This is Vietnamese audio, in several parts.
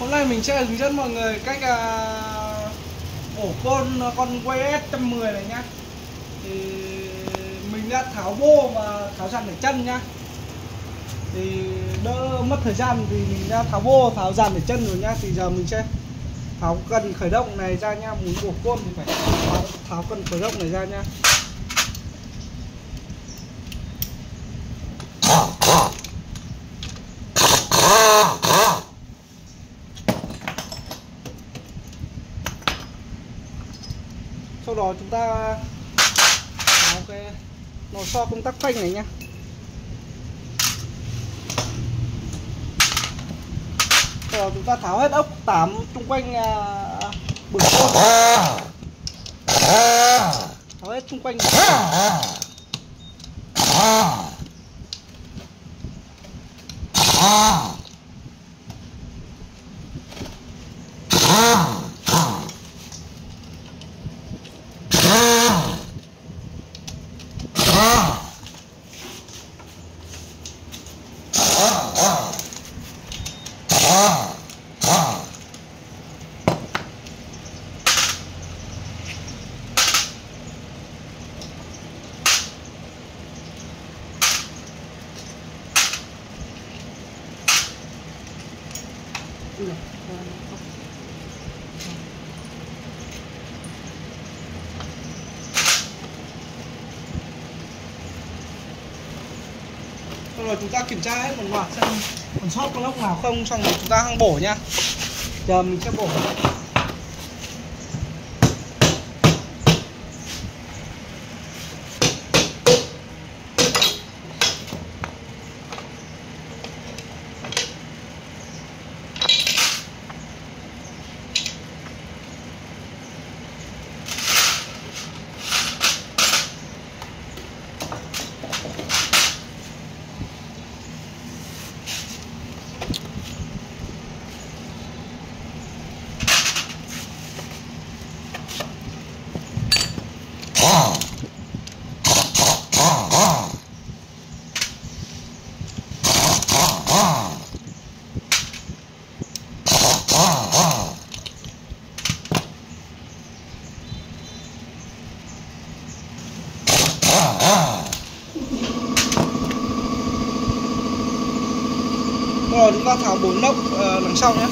Hôm nay mình sẽ hướng dẫn mọi người cách à, ổ côn à, con quay S 110 này nhá. Thì mình đã tháo bô và tháo dàn để chân nhá. Thì đỡ mất thời gian vì mình đã tháo bô, tháo dàn để chân rồi nhá. Thì giờ mình sẽ tháo cần khởi động này ra nhá. Muốn ổ côn thì phải tháo, tháo cần khởi động này ra nhá. Đó chúng ta tháo cái nồi so công tắc phanh này nhá. Sau đó chúng ta tháo hết ốc tám xung quanh à, bửng côn tháo hết xung quanh Xong rồi chúng ta kiểm tra hết một loạt xem còn sót con ốc nào không, xong rồi chúng ta hăng bổ nha. Giờ mình sẽ bổ. Rồi chúng ta tháo bốn lốc uh, đằng sau nhé.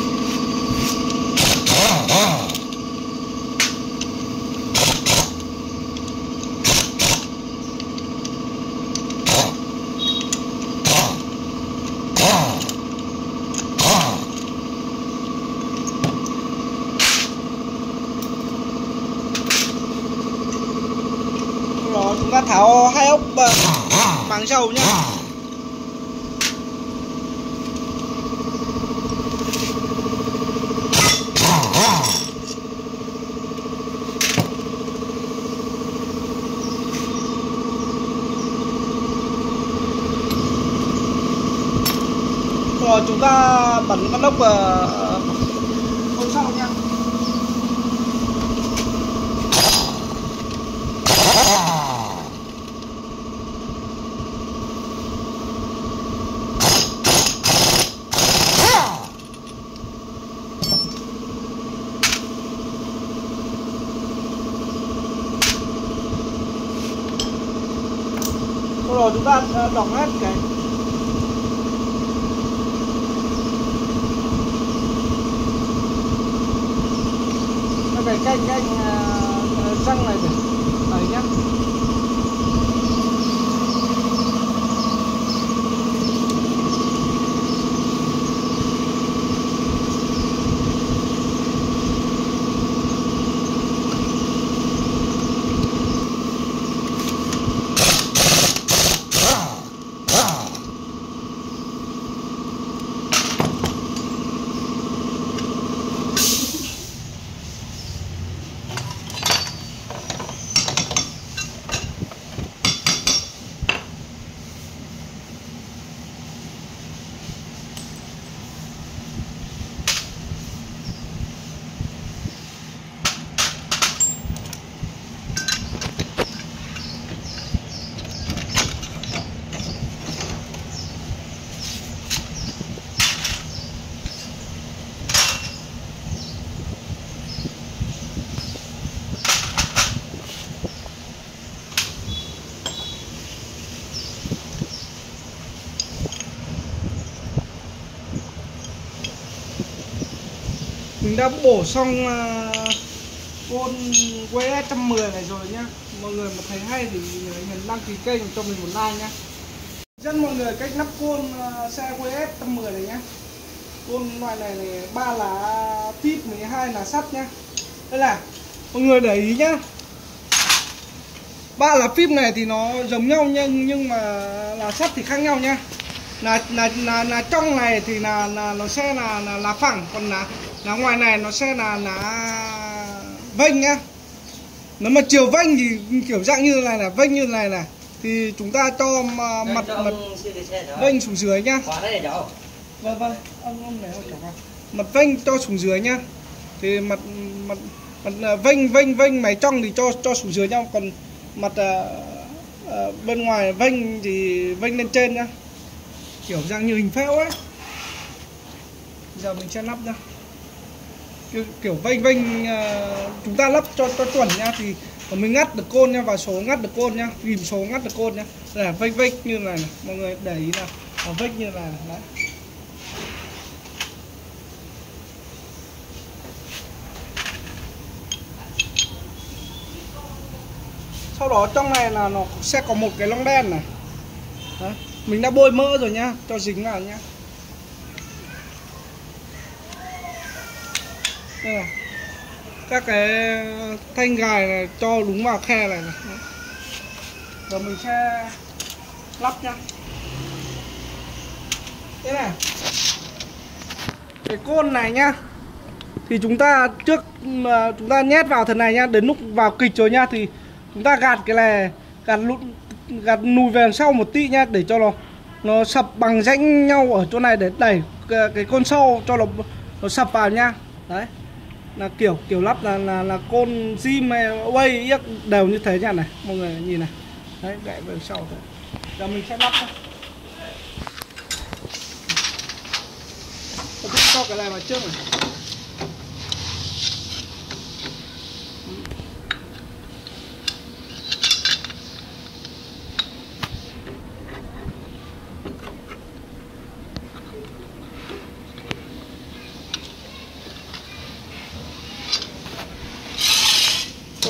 Rồi chúng ta tháo hai ốc uh, màng dầu nhé rồi chúng ta bắn con ốc vào con sau nha. Rồi chúng ta ờ, đọc hết cái mình đã bổ xong à, con quế 110 này rồi nhá. Mọi người mà thấy hay thì nhấn đăng ký kênh cho mình một like nhá. Dẫn mọi người cách nắp côn à, xe quế 110 này nhá. Côn loại này này, ba lá tip 12 là sắt nhá. Đây là, mọi người để ý nhá. Ba lá phím này thì nó giống nhau nhưng nhưng mà là sắt thì khác nhau nhá là là là, là trong này thì là, là nó sẽ là là lá phẳng. Còn là là ngoài này nó sẽ là lá vênh nhá. Nếu mà chiều vênh thì kiểu dạng như này là vênh như này này thì chúng ta cho mà, mặt mặt vênh xuống dưới nhá. Vâng vâng. Ông ông vào. Mặt vênh cho xuống dưới nhá. Thì mặt mặt mặt à, vênh vênh vênh máy trong thì cho cho xuống dưới nhau. Còn mặt à, à, bên ngoài vênh thì vênh lên trên nhá kiểu dạng như hình phễu ấy. Giờ mình sẽ lắp ra. Kiểu, kiểu vênh vênh uh, chúng ta lắp cho cho chuẩn nha thì mình ngắt được côn nha và số ngắt được côn nha ghim số ngắt được côn nha. Là vênh vênh như này, này mọi người để ý là vênh như này, này đấy. Sau đó trong này là nó sẽ có một cái lông đen này. Đấy mình đã bôi mỡ rồi nhá cho dính vào nhá đây này. các cái thanh gài này cho đúng vào khe này, này. rồi mình sẽ lắp nhá thế này cái côn này nhá thì chúng ta trước mà chúng ta nhét vào thần này nhá đến lúc vào kịch rồi nhá thì chúng ta gạt cái này gạt lụn gạt nùi về sau một tí nha để cho nó nó sập bằng rãnh nhau ở chỗ này để đẩy cái, cái côn sau cho nó nó sập vào nha đấy. Là kiểu kiểu lắp là là là côn zim hay quay yếc đều như thế nha này mọi người nhìn này. Đấy gãy về sau thôi. Giờ mình sẽ lắp thôi. Cho cái này vào trước này.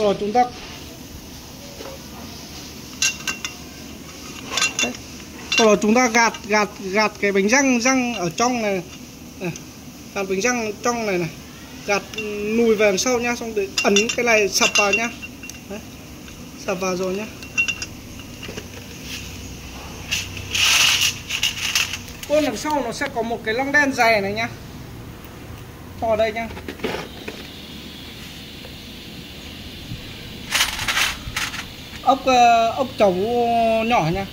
Rồi chúng ta sau đó chúng ta gạt gạt gạt cái bánh răng răng ở trong này, này. gạt bánh răng trong này này. Gạt lùi về đằng sau nhá xong để ấn cái này sập vào nhá. Đấy. sập vào rồi nhá. Quân đằng sau nó sẽ có một cái lông đen dày này nhá. To đây nhá. Ốc ờ, ốc chầu nhỏ nha.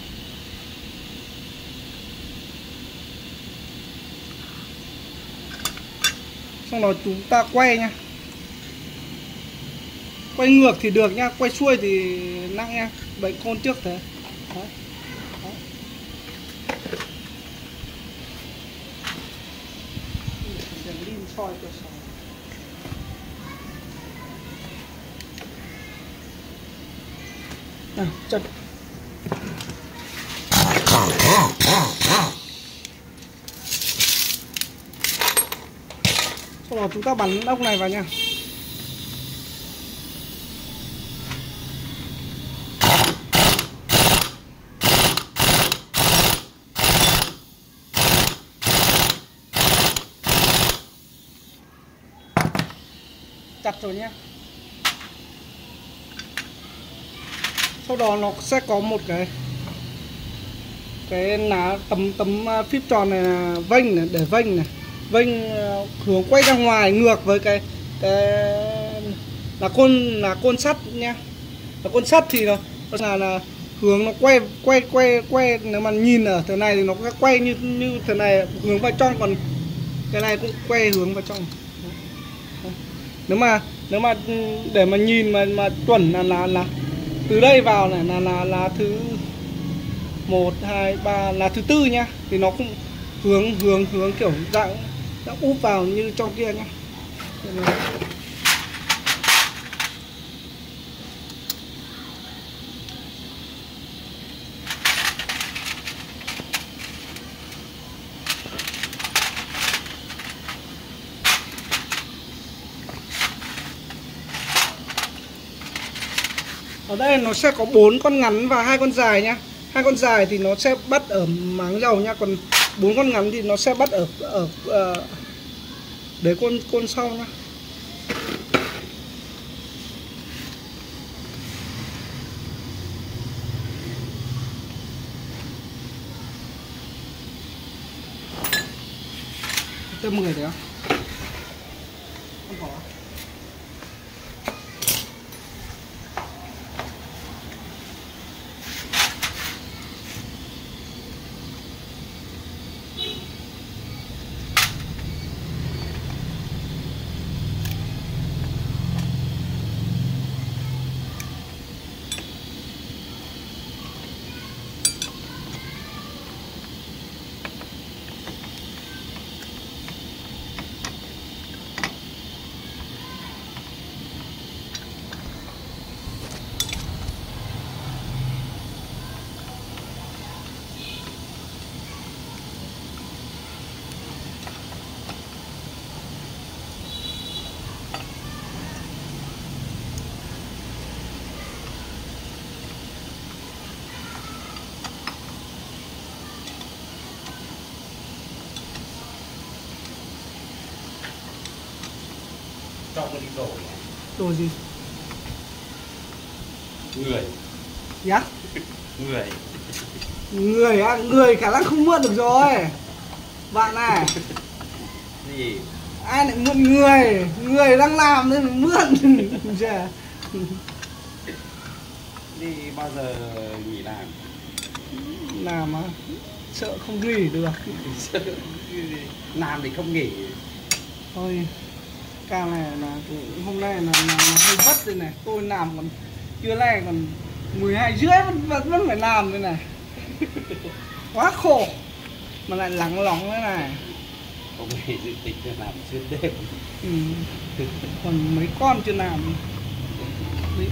Xong rồi chúng ta quay nha. Quay ngược thì được nha, quay xuôi thì nặng nha. Bệnh côn trước thế. Đấy. Đấy. soi cho soi à, chật sau đó chúng ta bắn ốc này vào nha. Chặt rồi nhé sau đó nó sẽ có một cái cái lá tấm tấm à, phíp tròn này là vênh này, để vênh này. Vênh à, hướng quay ra ngoài, ngược với cái cái, là côn là côn sắt nha là côn sắt thì nó là là hướng nó quay quay quay quay, nếu mà nhìn ở thế này thì nó sẽ quay như như thế này, hướng vào trong, còn cái này cũng quay hướng vào trong. Nếu mà nếu mà ừ, để mà nhìn mà mà chuẩn là là là từ đây vào này là là là thứ một, hai, ba, là thứ tư nhá. Thì nó cũng hướng hướng hướng kiểu dạng dạng úp vào như trong kia nhá. Ở đây nó sẽ có bốn con ngắn và hai con dài nhá. Hai con dài thì nó sẽ bắt ở máng dầu nhá. Còn bốn con ngắn thì nó sẽ bắt ở ở, uh, để con con sau nhá. Tôm 10 được không? Không cái đồ này. Đồ gì? người. Dạ? người. Người á, người khả năng không mượn được rồi. Bạn này. Gì? Ai lại mượn người? Người đang làm nên mượn. Dạ. đi bao giờ nghỉ làm? Làm á? Sợ không ghi được. Làm thì không nghỉ. Thôi Ca này là hôm nay là, là, là hơi vất đây này. Tôi làm còn Trưa nay còn 12 rưỡi vẫn, vẫn, vẫn phải làm đây này. Quá khổ. Mà lại lắng lóng thế này. Hôm nay dự định là làm xuyên đêm. Ừ. Còn mấy con chưa làm. Đấy.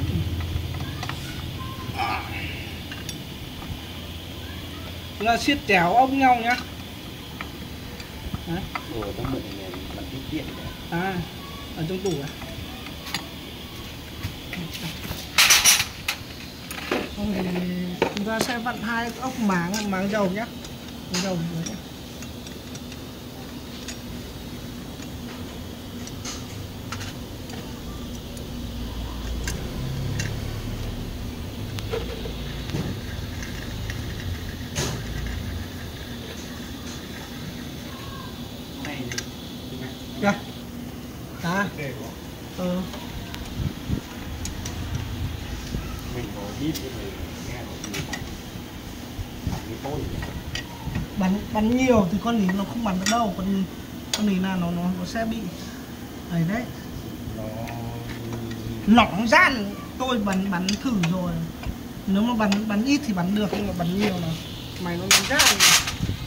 Chúng ta siết chéo ốc nhau nhá. Đấy. đồ nó mượn bằng tiết điện đấy. À, ở trong tủ à? Không thì chúng ta sẽ vặn hai ốc máng, máng dầu nhé Máng dầu nhé này Kìa À, ờ, mình có biết cái này nghe có gì mà làm cái tôi bắn bắn nhiều thì con nỉ nó không bắn được đâu con con nỉ là nó nó nó sẽ bị ấy đấy lỏng gian tôi bắn bắn thử rồi nếu mà bắn bắn ít thì bắn được nhưng mà bắn nhiều là mày nó lỏng gian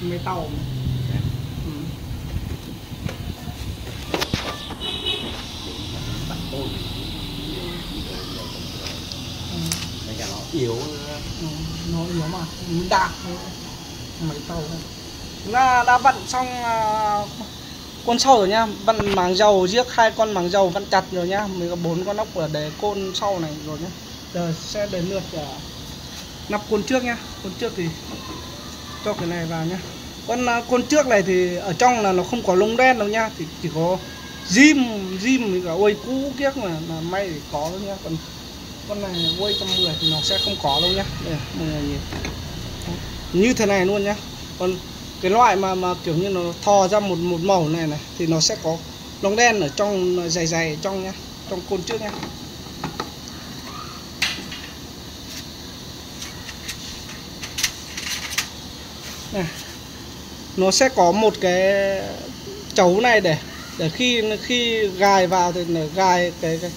mày tàu mà. Ừ. yếu. Ừ, nó yếu mà đạp máy tàu là đã vặn xong à, con sau rồi nhá vặn màng dầu giết hai con màng dầu vặn chặt rồi nhá mình có bốn con ốc ở để côn sau này rồi nhá. Giờ sẽ đến lượt à, nắp côn trước nhá. Côn trước thì cho cái này vào nhá. Con à, côn trước này thì ở trong là nó không có lông đen đâu nhá. Thì chỉ có zim zim với cả ôi cũ kiếc mà, mà may thì có thôi nhá. Còn con này quay 110 thì nó sẽ không có đâu nhá. Đây mọi người nhìn. Như thế này luôn nhá. Còn cái loại mà mà kiểu như nó thò ra một một màu này này thì nó sẽ có lông đen ở trong dày dày ở trong nhá trong côn trước nhá. Này nó sẽ có một cái chấu này để để khi khi gài vào thì gài cái, cái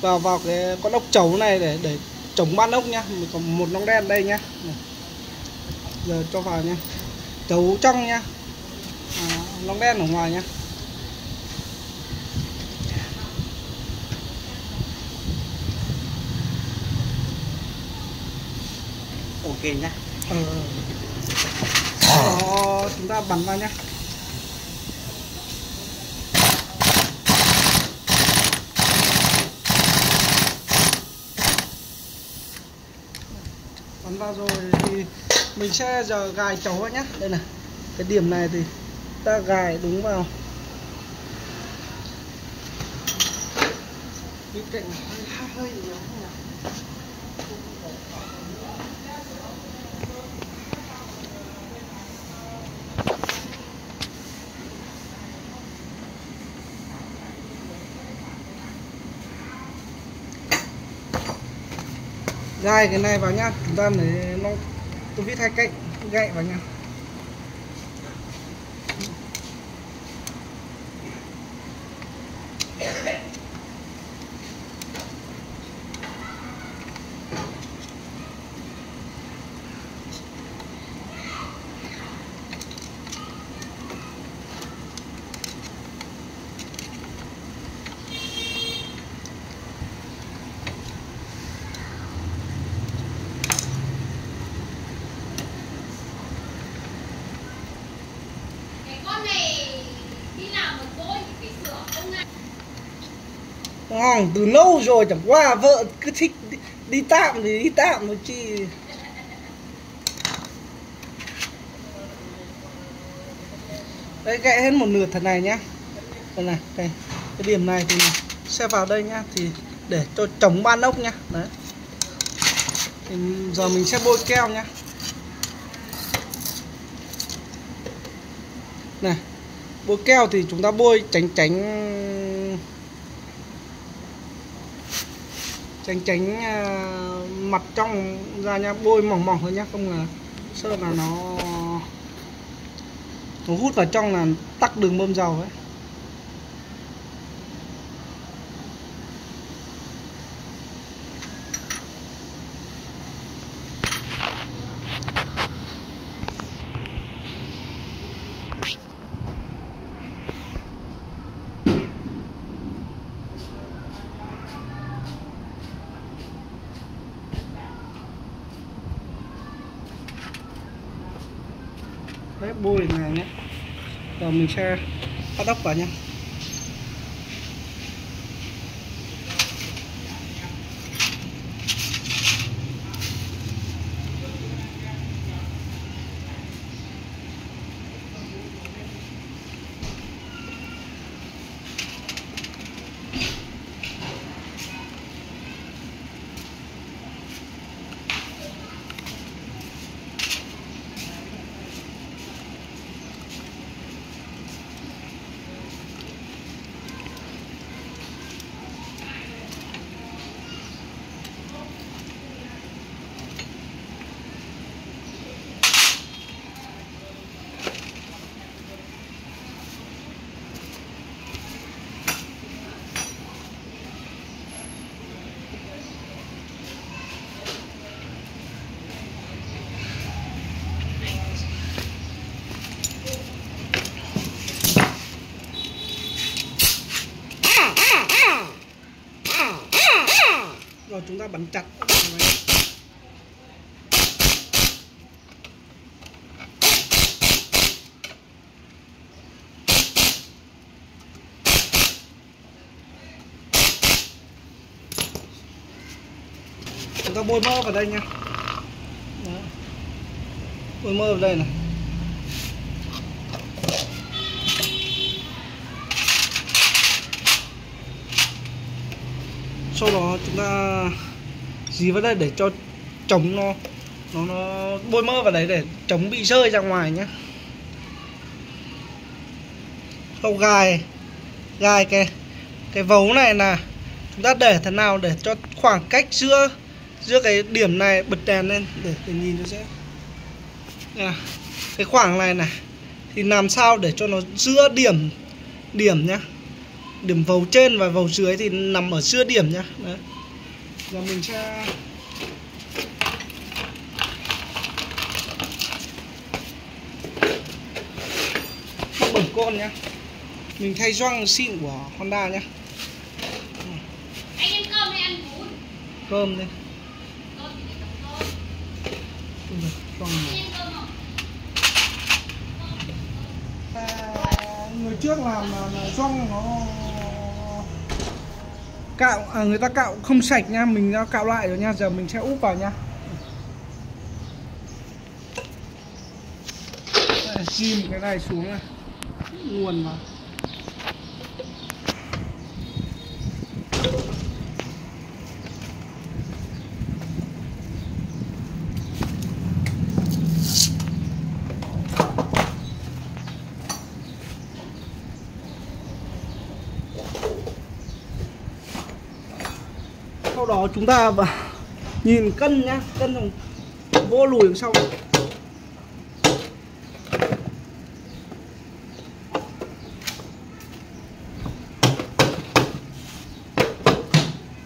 vào vào cái con ốc chấu này để để chống ban ốc nhá. Mình còn một lông đen đây nhá. Này. giờ cho vào nhá chấu trong nhá. À, nóng đen ở ngoài nhá. Ok nhá. Ờ. Đó, chúng ta bắn vào nhá. Vào rồi thì mình sẽ giờ gài chấu nhé đây này, cái điểm này thì ta gài đúng vào. Cái cạnh hơi hơi gai cái này vào nhá, chúng ta để nó tôi viết hai cạnh gậy vào nhau Cái con này đi làm một bôi cái sửa không ạ? Ngon từ lâu rồi chẳng qua vợ cứ thích đi, đi tạm thì đi tạm thôi chi đây gãy hết một nửa thật này nhá. Đây này đây. Cái điểm này thì sẽ vào đây nhá thì để cho chống ban ốc nhá. Đấy. Thì giờ mình sẽ bôi keo nhá. Này bôi keo thì chúng ta bôi tránh tránh tránh tránh à, mặt trong ra nha, bôi mỏng mỏng thôi nhá, không là sợ là nó nó hút vào trong là tắc đường bơm dầu ấy. Bôi này nhé. Rồi mình sẽ bắt ốc vào nhé rồi chúng ta bắn chặt. Chúng ta bôi mỡ vào đây nha. Bôi mỡ vào đây này. Sau đó chúng ta dí vào đây để cho chống nó nó nó bôi mỡ vào đấy để chống bị rơi ra ngoài nhé sau gài gài cái cái vấu này là chúng ta để thế nào để cho khoảng cách giữa giữa cái điểm này bật đèn lên để, để nhìn cho dễ cái khoảng này này. Thì làm sao để cho nó giữa điểm điểm nhá điểm vầu trên và vầu dưới thì nằm ở giữa điểm nhá. Đấy. giờ mình sẽ móc bẩn con nhá. Mình thay gioăng xịn của Honda nhá. Anh ăn cơm hay ăn bún? cơm đây. Cơm thì? À, người trước làm là, là gioăng nó cạo à, người ta cạo không sạch nha mình đã cạo lại rồi nha giờ mình sẽ úp vào nha. Ghim cái này xuống này. Nguồn vào chúng ta nhìn cân nhá, cân xong vô lùi đằng sau.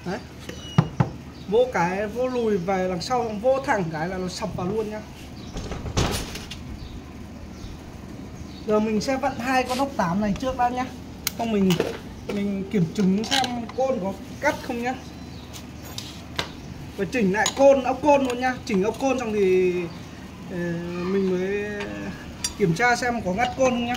Đấy. Vô cái vô lùi về đằng sau, vỗ vô thẳng cái là nó sập vào luôn nhá. Giờ mình sẽ vận hai con ốc 8 này trước đã nhá. Xong mình mình kiểm chứng xem côn có cắt không nhá và chỉnh lại côn, ốc côn luôn nhá. Chỉnh ốc côn xong thì ờ, mình mới kiểm tra xem có ngắt côn không nhá.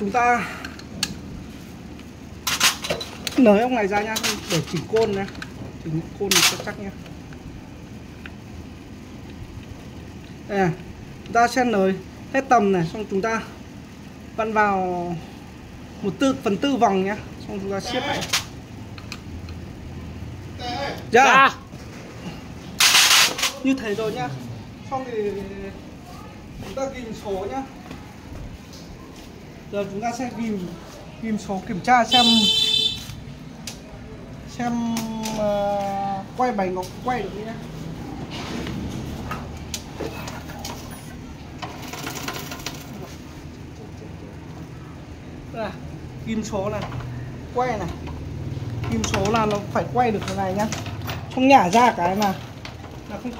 Chúng ta nới ông này ra nhá, để chỉnh côn nhá. Chỉnh côn chắc chắc nhá. Đây này ta sẽ nới hết tầm này xong chúng ta vặn vào một tư phần tư vòng nhá. Xong chúng ta siết lại. Dạ. Như thế rồi nhá. Xong thì chúng ta ghim số nhá. Giờ chúng ta sẽ ghim ghim số kiểm tra xem xem ờ, quay bài ngọc quay được nhá kim số này quay này. Kim số là nó phải quay được cái này nhá. Không nhả ra cái mà. Là không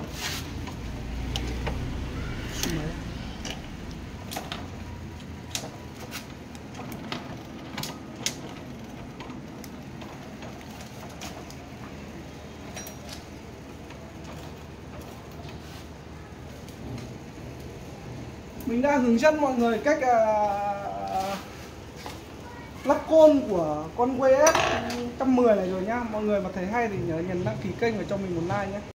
mình đã hướng dẫn mọi người cách uh, lắp côn của con WS 110 này rồi nhá. Mọi người mà thấy hay thì nhớ nhấn đăng ký kênh và cho mình một like nhé